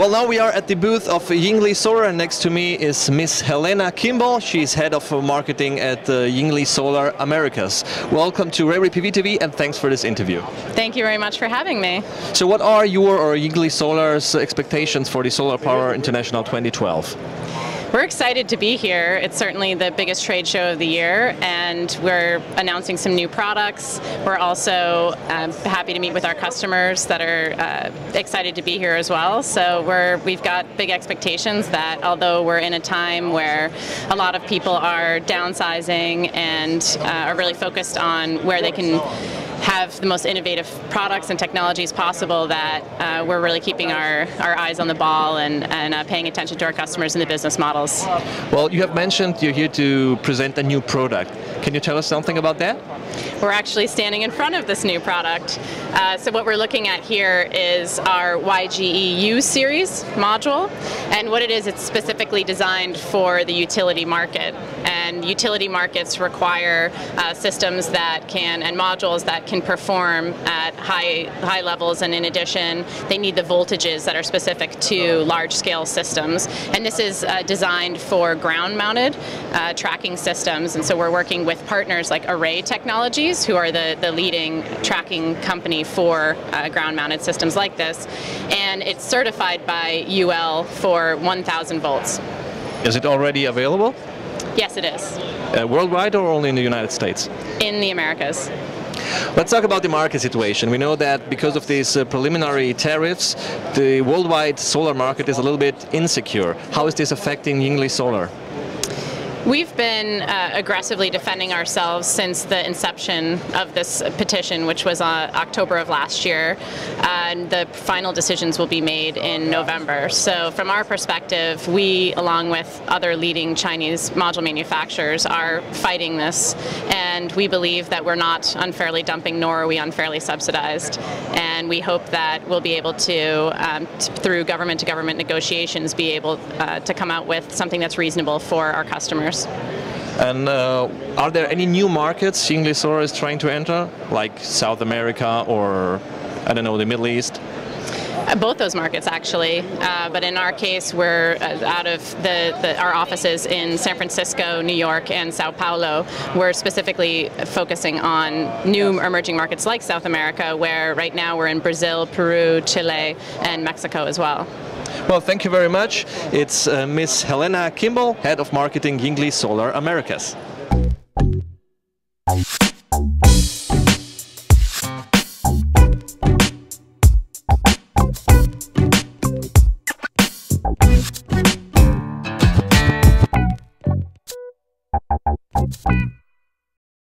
Well, now we are at the booth of Yingli Solar, and next to me is Miss Helena Kimball. She's head of marketing at uh, Yingli Solar Americas. Welcome to RERi PV TV, and thanks for this interview. Thank you very much for having me. So, what are your or Yingli Solar's expectations for the Solar Power International 2012? We're excited to be here. It's certainly the biggest trade show of the year, and we're announcing some new products. We're also um, happy to meet with our customers that are uh, excited to be here as well. So we're we've got big expectations that although we're in a time where a lot of people are downsizing and uh, are really focused on where they can have the most innovative products and technologies possible that uh, we're really keeping our, our eyes on the ball and, and uh, paying attention to our customers and the business models. Well, you have mentioned you're here to present a new product. Can you tell us something about that? We're actually standing in front of this new product. Uh, so what we're looking at here is our YGE-U series module. And what it is, it's specifically designed for the utility market. And utility markets require uh, systems that can, and modules that can perform at high, high levels. And in addition, they need the voltages that are specific to large scale systems. And this is uh, designed for ground mounted uh, tracking systems. And so we're working with partners like Array Technologies, who are the, the leading tracking company for uh, ground mounted systems like this. And it's certified by UL for 1000 volts. Is it already available? Yes, it is. Uh, worldwide or only in the United States? In the Americas. Let's talk about the market situation. We know that because of these uh, preliminary tariffs, the worldwide solar market is a little bit insecure. How is this affecting Yingli Solar? We've been uh, aggressively defending ourselves since the inception of this petition, which was uh, October of last year, and the final decisions will be made in November. So, from our perspective, we, along with other leading Chinese module manufacturers, are fighting this, and we believe that we're not unfairly dumping, nor are we unfairly subsidized. And we hope that we'll be able to, um, through government to government negotiations, be able uh, to come out with something that's reasonable for our customers. And uh, are there any new markets Yingli Solar is trying to enter, like South America or, I don't know, the Middle East? Both those markets, actually. Uh, but in our case, we're uh, out of the, the, our offices in San Francisco, New York, and Sao Paulo. We're specifically focusing on new emerging markets like South America, where right now we're in Brazil, Peru, Chile, and Mexico as well. Well, thank you very much. It's uh, Miss Helena Kimball, Head of Marketing Yingli Solar Americas.